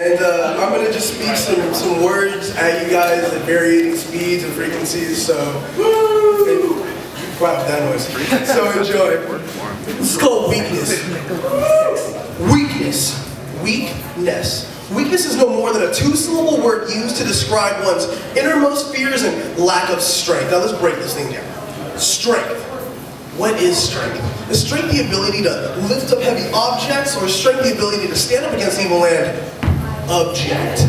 And uh, I'm gonna just speak some, some words at you guys at varying speeds and frequencies, so, and, wow, that noise. So enjoy. Is called weakness. Weakness. Weakness. Weakness is no more than a two-syllable word used to describe one's innermost fears and lack of strength. Now let's break this thing down. Strength. What is strength? Is strength the ability to lift up heavy objects, or is strength the ability to stand up against evil and object.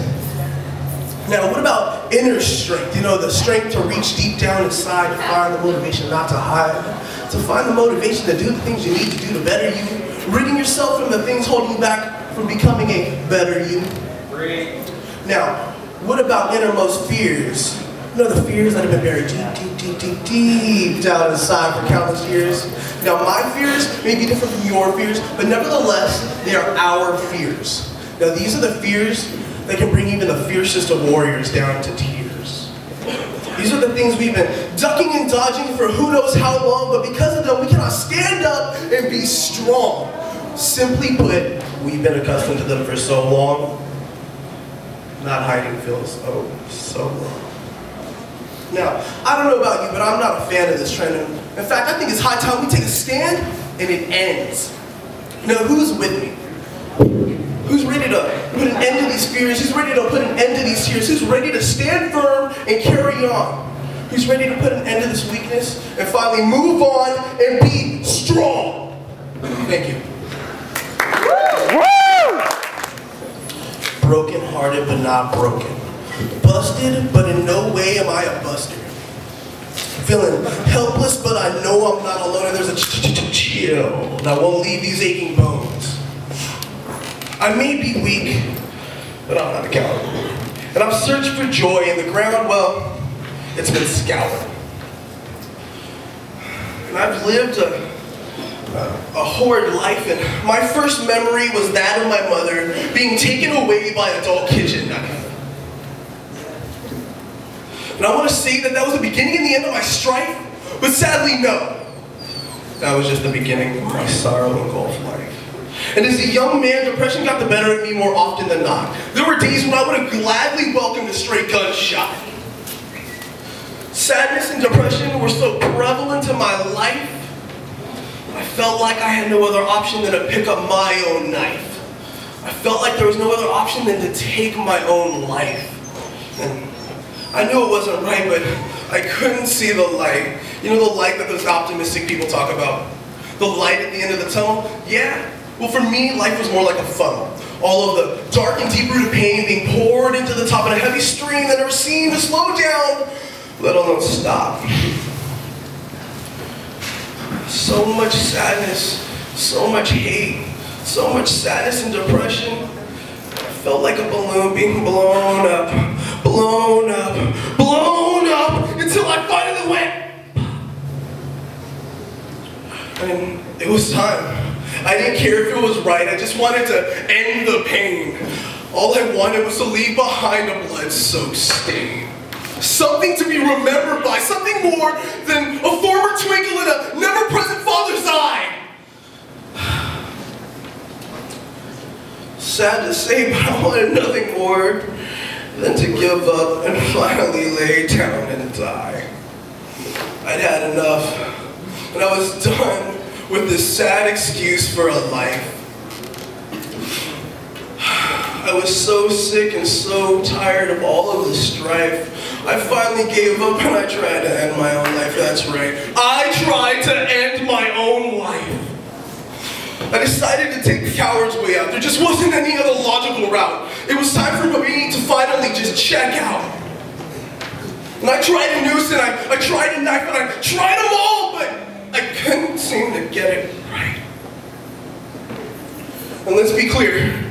Now, what about inner strength? You know, the strength to reach deep down inside to find the motivation not to hide, to find the motivation to do the things you need to do to better you, ridding yourself from the things holding you back from becoming a better you. Now, what about innermost fears? You know, the fears that have been buried deep, deep, deep, deep, deep down inside for countless years. Now, my fears may be different from your fears, but nevertheless, they are our fears. Now these are the fears that can bring even the fiercest of warriors down to tears. These are the things we've been ducking and dodging for who knows how long, but because of them, we cannot stand up and be strong. Simply put, we've been accustomed to them for so long. Not hiding feels oh so long. Now, I don't know about you, but I'm not a fan of this trend. In fact, I think it's high time we take a stand and it ends. Now, who's with me? Who's ready to put an end to these fears? Who's ready to put an end to these tears? Who's ready to stand firm and carry on? Who's ready to put an end to this weakness and finally move on and be strong? Thank you. Broken hearted but not broken. Busted, but in no way am I a buster. Feeling helpless, but I know I'm not alone and there's a chill that won't leave these aching bones. I may be weak, but I'm not a coward. And I've searched for joy in the ground, well, it's been scoured. And I've lived a, a, horrid life, and my first memory was that of my mother being taken away by a dull kitchen knife. And I want to say that that was the beginning and the end of my strife, but sadly, no. That was just the beginning of my sorrow and golf life. And as a young man, depression got the better of me more often than not. There were days when I would have gladly welcomed a stray gunshot. Sadness and depression were so prevalent in my life, I felt like I had no other option than to pick up my own knife. I felt like there was no other option than to take my own life. And I knew it wasn't right, but I couldn't see the light. You know the light that those optimistic people talk about? The light at the end of the tunnel? Yeah, well, for me, life was more like a funnel. All of the dark and deep-rooted pain being poured into the top in a heavy stream that never seemed to slow down, let alone stop. So much sadness, so much hate, so much sadness and depression. I felt like a balloon being blown up, blown up, blown up, until I finally went. And it was time. I didn't care if it was right. I just wanted to end the pain. All I wanted was to leave behind a blood-soaked stain. Something to be remembered by, something more than a former twinkle in a never-present father's eye. Sad to say, but I wanted nothing more than to give up and finally lay down and die. I'd had enough, and I was done with this sad excuse for a life. I was so sick and so tired of all of the strife. I finally gave up and I tried to end my own life, that's right. I tried to end my own life. I decided to take the coward's way out. There just wasn't any other logical route. It was time for me to finally just check out. And I tried a noose and I, I tried a knife and I tried them all, but couldn't seem to get it right. And let's be clear.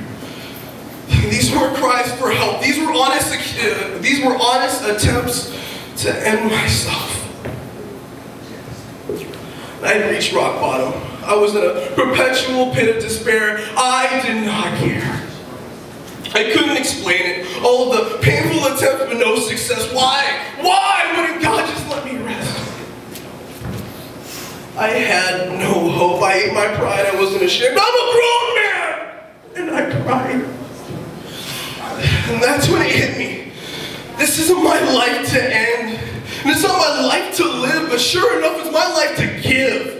These weren't cries for help. These were honest, uh, these were honest attempts to end myself. I had reached rock bottom. I was in a perpetual pit of despair. I did not care. I couldn't explain it. All the painful attempts, but no success. Why? Why wouldn't God just let me rest? I had no hope. I ate my pride. I wasn't ashamed. I'm a grown man! And I cried. And that's when it hit me. This isn't my life to end. And it's not my life to live, but sure enough, it's my life to give.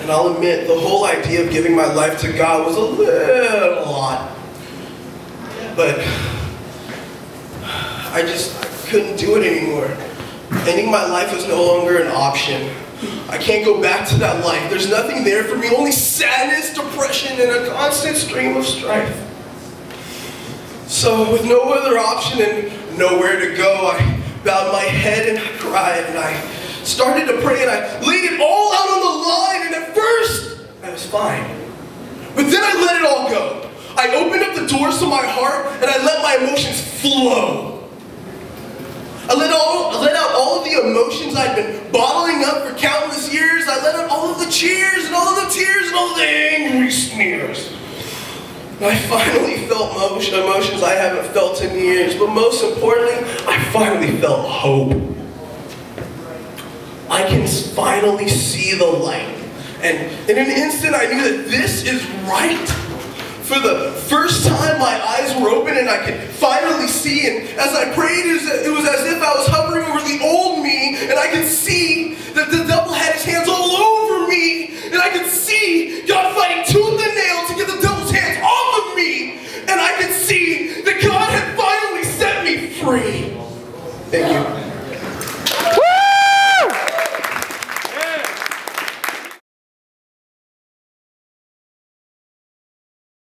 And I'll admit, the whole idea of giving my life to God was a little odd. But I just couldn't do it anymore. Ending my life was no longer an option. I can't go back to that life. There's nothing there for me, only sadness, depression, and a constant stream of strife. So with no other option and nowhere to go, I bowed my head and I cried and I started to pray and I laid it all out on the line and at first I was fine. But then I let it all go. I opened up the doors to my heart and I let my emotions flow. I let, all, I let out all of the emotions I'd been bottling up for countless years. I let out all of the cheers and all of the tears and all of the angry sneers. I finally felt emotions I haven't felt in years, but most importantly, I finally felt hope. I can finally see the light. And in an instant, I knew that this is right. For the first time, my eyes were open and I could finally see. And as I prayed, as the that the